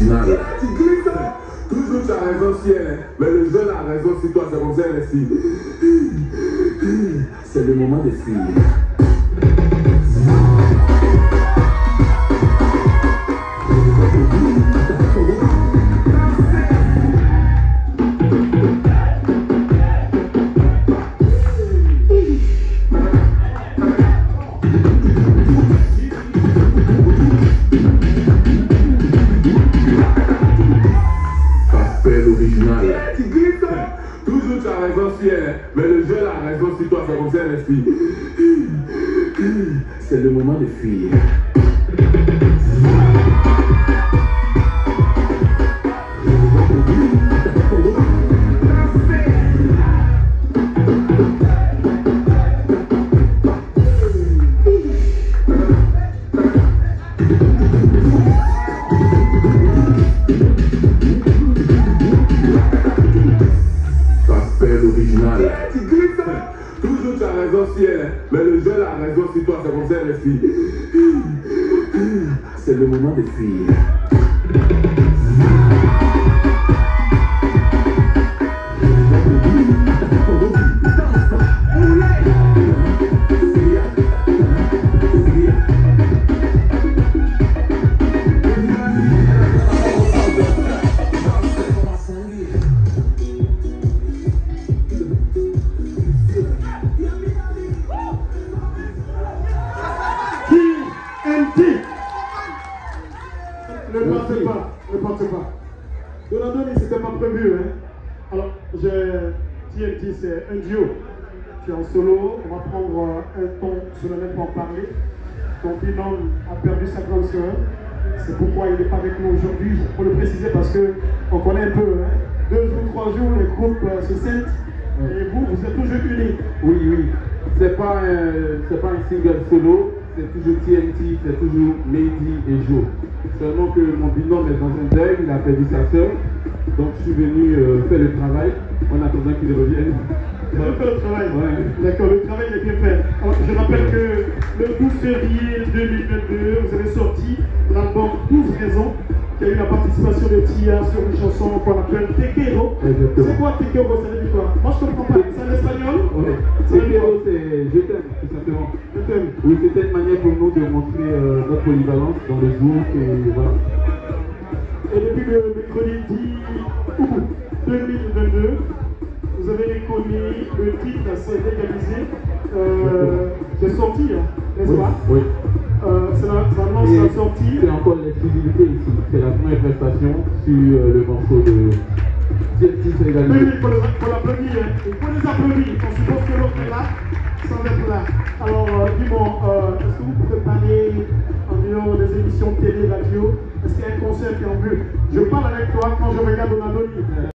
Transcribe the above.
Tu glisses Toujours tu as raison si elle est, mais le jeune a raison si toi, c'est comme ça elle. C'est le moment des signes. Toujours tu as raison sur elle, mais le jeune a raison sur toi, c'est comme merci. C'est le moment de fuir. Toujours tu as raison sur elle, mais le jeune a raison sur toi, c'est comme ça, merci. C'est le moment de fuir. Partez pas, ne partez pas. Donadoni, c'était pas prévu. Hein. Alors, TNT, c'est un duo. Tu es en solo, on va prendre euh, un ton solennel pour en parler. Ton binôme a perdu sa grande sœur. C'est pourquoi il n'est pas avec nous aujourd'hui. Pour le préciser, parce que on connaît un peu. Hein. Deux jours, trois jours, les groupes euh, se sentent. Et vous, vous êtes toujours unis. Oui, oui. C'est pas un, c'est pas un single solo, c'est toujours TNT, c'est toujours Mehdi et Joe. Seulement que mon binôme est dans un deuil, il a perdu sa soeur. Donc je suis venu euh, faire le travail en attendant qu'il revienne. Fait le travail. Ouais. D'accord, le travail est bien fait. Alors, je rappelle que le 12 février 2022, vous avez sorti l'album 12 raisons, qui a eu la participation de Tia sur une chanson qu'on appelle Tequero. C'est quoi Tequero Ça veut dire quoi Moi je comprends pas. C'est en espagnol? Ouais. Ça veut C'est je t'aime, tout simplement. Je t'aime. Oui, c'était une manière pour nous de montrer euh, notre polyvalence dans le jour et voilà. Et depuis le mercredi 10 août 2022, vous avez connu le titre, c'est légalisé. Euh, c'est sorti, hein, n'est-ce Oui, pas? oui. C'est encore l'exclusivité ici. C'est la première prestation sur euh, le morceau de TNT Oui, il faut, l'applaudir. Il faut les applaudir. On suppose que l'autre est là sans être là. Alors, euh, dis-moi, euh, est-ce que vous parler en des émissions télé, radio? Est-ce qu'il y a un concert qui est en vue? Je parle avec toi quand je regarde Donadoni.